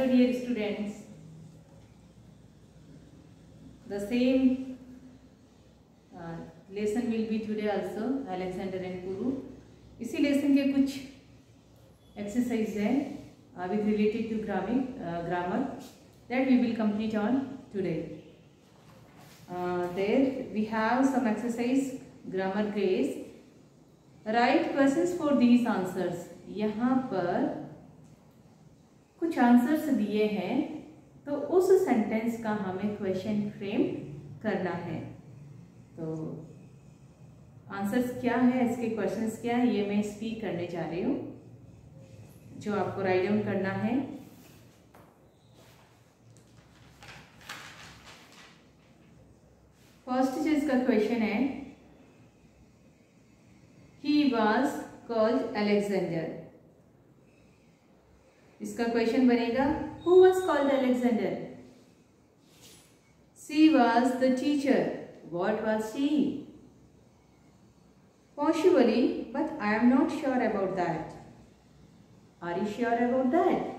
Hello dear students. The same uh, lesson will be today also Alexander and Kuru. इसी lesson के कुछ exercise है with related to ग्रामिक grammar we will complete on today. Uh, there we have some exercise grammar grace. Write questions for these answers. यहाँ पर कुछ answers दिए हैं तो उस सेंटेंस का हमें क्वेश्चन फ्रेम करना है। तो आंसर्स क्या है, इसके क्वेश्चंस क्या है, ये मैं स्पीक करने जा रही हूँ, जो आपको राइट डाउन करना है। फ़र्स्ट चीज़ का क्वेश्चन है ही वॉज़ कॉल्ड अलेक्जेंडर इसका क्वेश्चन बनेगा who was called Alexander she was the teacher what was she possibly but I am not sure about that are you sure about that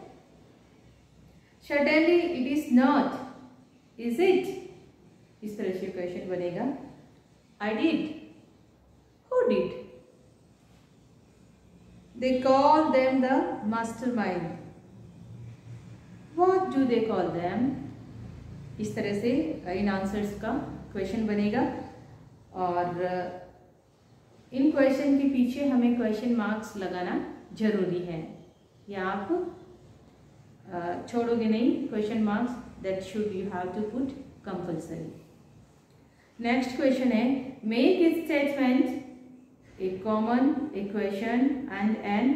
suddenly it is not is it इस तरह से question बनेगा। I did who did they call them the master what do they call them इस तरह से इन answers का question बनेगा। और इन क्वेश्चन के पीछे हमें क्वेश्चन मार्क्स लगाना ज़रूरी है। या आप छोड़ोगे नहीं question marks that should you have to put compulsory next question है make a statement a common a question and an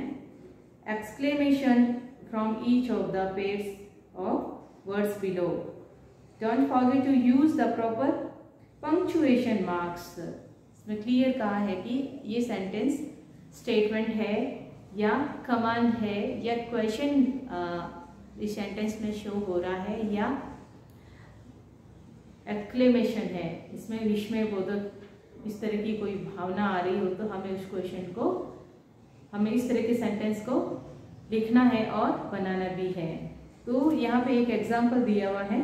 exclamation from each of the pairs of words below don't forget to use the proper punctuation marks इसमें clear कहा है कि ये sentence statement है या command है या क्वेश्चन इस सेंटेंस में शो हो रहा है या एक्लेमेशन है। इसमें विस्मय बोधक इस तरह की कोई भावना आ रही हो तो हमें उस क्वेश्चन को, हमें इस तरह के सेंटेंस को लिखना है और बनाना भी है। तो यहाँ पे एक एग्ज़ाम्पल दिया हुआ है।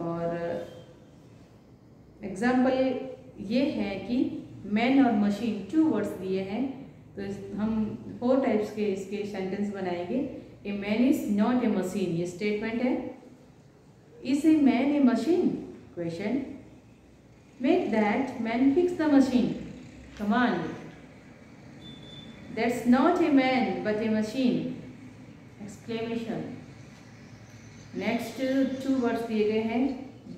और एग्ज़ाम्पल ये है कि मैन और मशीन टू वर्ड्स दिए हैं। तो हम फोर टाइप्स के इसके सेंटेंस बनाएँगे। A man is not a machine ये स्टेटमेंट है। Is a man a machine question make that man fix the machine Command. That's not a man, but a machine. Exclamation next two words दिए गए हैं.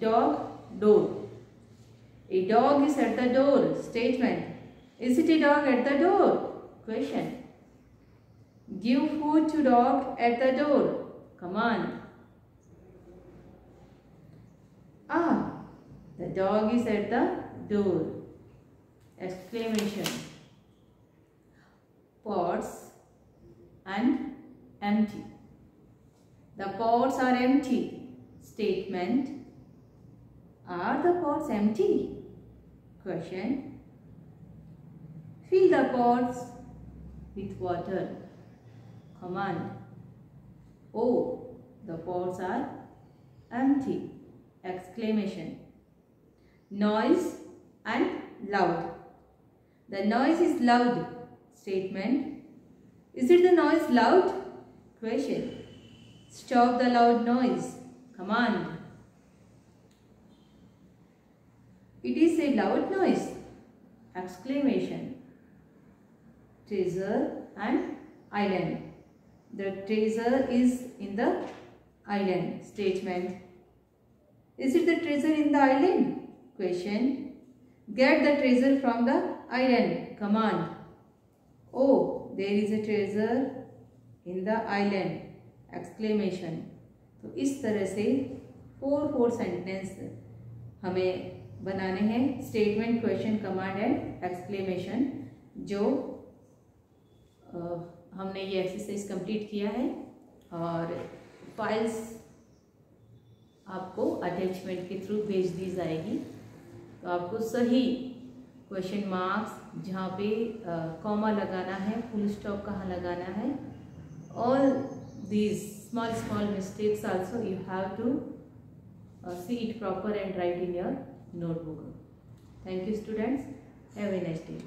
Dog door a dog is at the door statement is it a dog at the door question give food to dog at the door command ah the dog is at the door. Pots are empty. Statement. Are the pots empty? Question. Fill the pots with water. Command. Oh, the pots are empty exclamation. Noise and loud. The noise is loud. Statement. Is it the noise loud? Question. Stop the loud noise. Command. It is a loud noise. Exclamation. Treasure and island. The treasure is in the island. Statement. Is it the treasure in the island? Question. Get the treasure from the island. Command. Oh, there is a treasure in the island. Exclamation. तो इस तरह से four four sentence हमें बनाने हैं statement question command and exclamation जो आ, हमने ये एक्सरसाइज कंप्लीट किया है और फाइल्स आपको अटैचमेंट के थ्रू भेज दी जाएगी तो आपको सही क्वेश्चन मार्क्स जहाँ पे कॉमा लगाना है फुल स्टॉप कहाँ लगाना है और these small small mistakes also you have to uh, see it proper and write in your notebook. Thank you students. Have a nice day.